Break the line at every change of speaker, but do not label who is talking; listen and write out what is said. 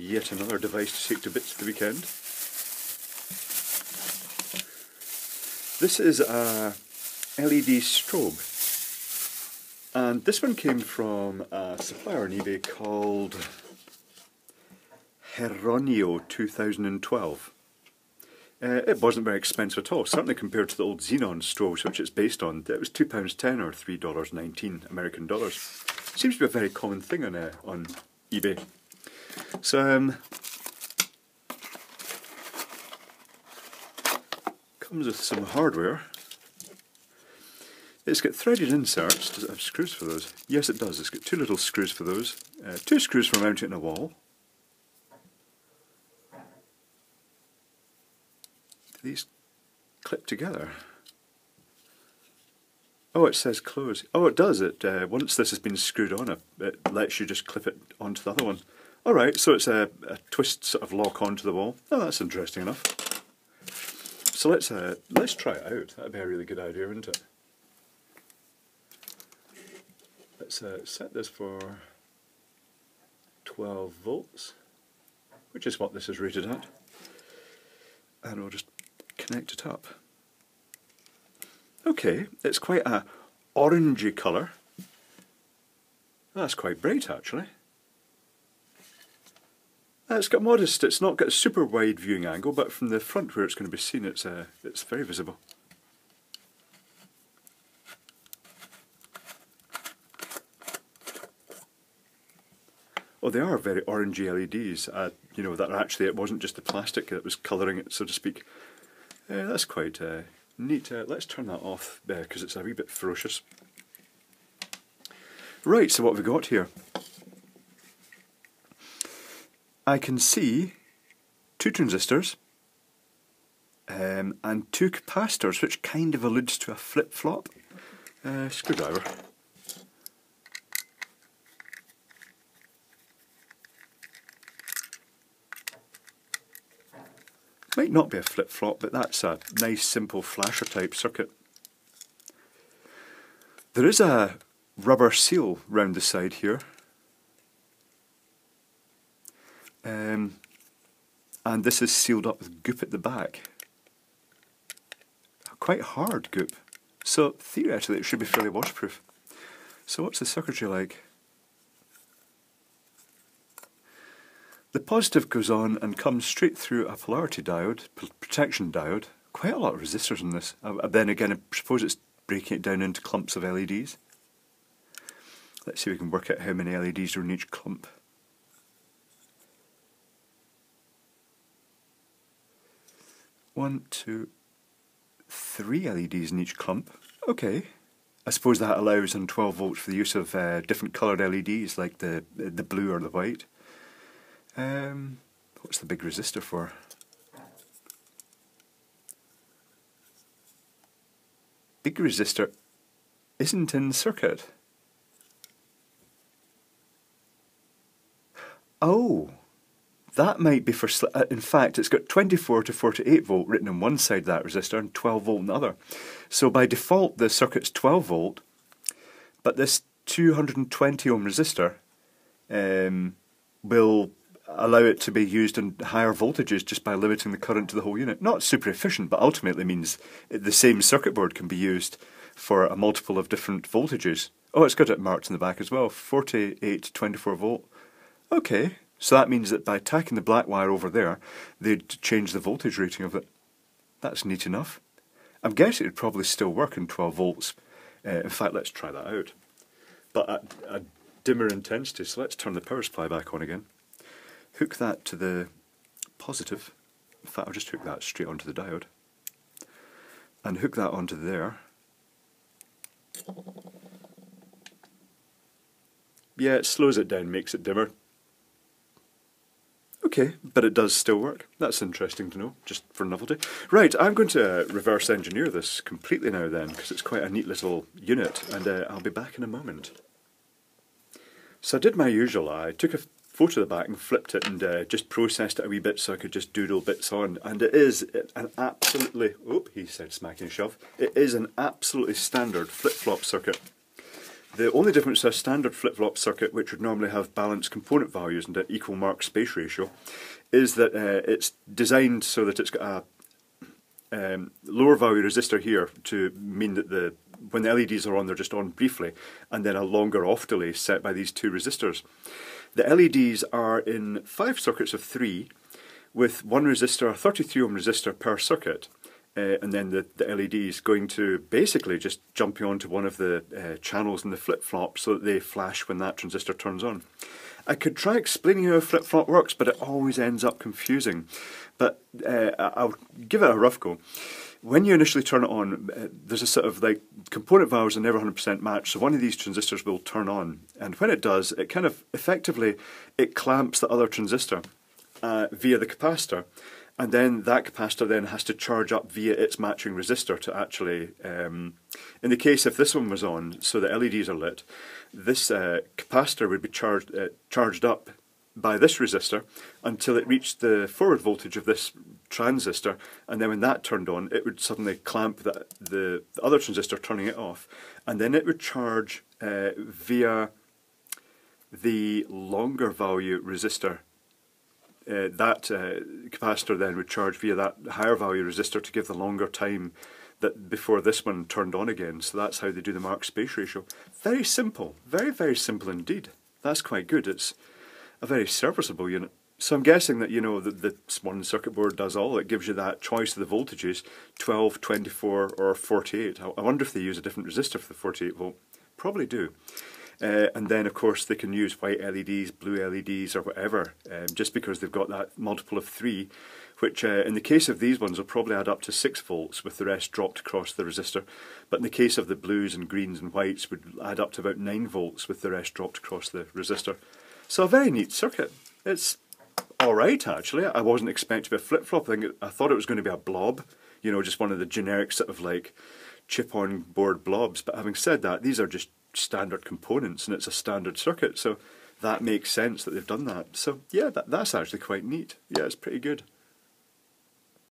Yet another device to take to bits the weekend. This is a LED strobe. And this one came from a supplier on eBay called Heronio 2012. Uh, it wasn't very expensive at all, certainly compared to the old Xenon strobes which it's based on. It was £2.10 or $3.19 American dollars. Seems to be a very common thing on, uh, on eBay. So, um, comes with some hardware. It's got threaded inserts. Does it have screws for those? Yes, it does. It's got two little screws for those. Uh, two screws for mounting in a wall. These clip together? Oh, it says close. Oh, it does. It uh, once this has been screwed on, it lets you just clip it onto the other one. All right, so it's a, a twist sort of lock onto the wall. Oh, that's interesting enough. So let's uh, let's try it out. That'd be a really good idea, wouldn't it? Let's uh, set this for 12 volts, which is what this is rated at, and we'll just connect it up. Okay, it's quite a orangey colour. That's quite bright actually. Uh, it's got modest, it's not got a super wide viewing angle, but from the front where it's going to be seen, it's, uh, it's very visible. Oh, they are very orangey LEDs. Uh, you know, that actually, it wasn't just the plastic that was colouring it, so to speak. Uh, that's quite uh, neat. Let's turn that off because it's a wee bit ferocious. Right, so what have we got here? I can see two transistors um, and two capacitors, which kind of alludes to a flip-flop. Uh, screwdriver. Might not be a flip-flop, but that's a nice simple flasher type circuit. There is a rubber seal round the side here Um, and this is sealed up with goop at the back. Quite hard goop. So theoretically it should be fairly waterproof. So what's the circuitry like? The positive goes on and comes straight through a polarity diode, protection diode. Quite a lot of resistors in this. Uh, then again, I suppose it's breaking it down into clumps of LEDs. Let's see if we can work out how many LEDs are in each clump. One, two, three LEDs in each clump. Okay. I suppose that allows on 12 volts for the use of uh, different coloured LEDs like the the blue or the white. Um, what's the big resistor for? Big resistor isn't in circuit. Oh, that might be for, uh, in fact, it's got 24 to 48 volt written on one side of that resistor and 12 volt on the other. So by default, the circuit's 12 volt, but this 220 ohm resistor um, will allow it to be used in higher voltages just by limiting the current to the whole unit. Not super efficient, but ultimately means the same circuit board can be used for a multiple of different voltages. Oh, it's got it marked in the back as well, 48 to 24 volt. Okay, so that means that by tacking the black wire over there, they'd change the voltage rating of it. That's neat enough. I'm guessing it'd probably still work in 12 volts. Uh, in fact, let's try that out. But at a dimmer intensity, so let's turn the power supply back on again. Hook that to the positive. In fact, I'll just hook that straight onto the diode. And hook that onto there. Yeah, it slows it down, makes it dimmer. Okay, but it does still work. That's interesting to know, just for novelty. Right, I'm going to reverse engineer this completely now then, because it's quite a neat little unit, and uh, I'll be back in a moment. So I did my usual, I took a photo of the back and flipped it and uh, just processed it a wee bit so I could just doodle bits on, and it is an absolutely, oh, he said smacking shove, it is an absolutely standard flip-flop circuit. The only difference to a standard flip-flop circuit, which would normally have balanced component values and an equal mark space ratio, is that uh, it's designed so that it's got a um, lower value resistor here to mean that the when the LEDs are on, they're just on briefly, and then a longer off delay set by these two resistors. The LEDs are in five circuits of three, with one resistor, a 33 ohm resistor per circuit, uh, and then the, the LED is going to basically just jump onto one of the uh, channels in the flip-flop so that they flash when that transistor turns on. I could try explaining how a flip-flop works, but it always ends up confusing. But uh, I'll give it a rough go. When you initially turn it on, uh, there's a sort of like component values are never 100% matched, so one of these transistors will turn on. And when it does, it kind of effectively, it clamps the other transistor uh, via the capacitor and then that capacitor then has to charge up via its matching resistor to actually, um, in the case if this one was on, so the LEDs are lit, this uh, capacitor would be charged uh, charged up by this resistor until it reached the forward voltage of this transistor, and then when that turned on, it would suddenly clamp the, the, the other transistor, turning it off, and then it would charge uh, via the longer value resistor uh, that uh, capacitor then would charge via that higher value resistor to give the longer time that before this one turned on again. So that's how they do the mark space ratio. Very simple, very, very simple indeed. That's quite good. It's a very serviceable unit. So I'm guessing that, you know, the, the one circuit board does all. It gives you that choice of the voltages, 12, 24 or 48. I wonder if they use a different resistor for the 48 volt. Probably do. Uh, and then, of course, they can use white LEDs, blue LEDs, or whatever, um, just because they've got that multiple of three, which uh, in the case of these ones will probably add up to 6 volts with the rest dropped across the resistor. But in the case of the blues and greens and whites would add up to about 9 volts with the rest dropped across the resistor. So a very neat circuit. It's alright actually. I wasn't expecting a flip-flop. thing, I thought it was going to be a blob, you know, just one of the generic sort of like chip-on board blobs. But having said that, these are just standard components and it's a standard circuit. So that makes sense that they've done that. So yeah, that, that's actually quite neat. Yeah, it's pretty good.